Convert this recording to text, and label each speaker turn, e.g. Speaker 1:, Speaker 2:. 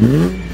Speaker 1: Mhm.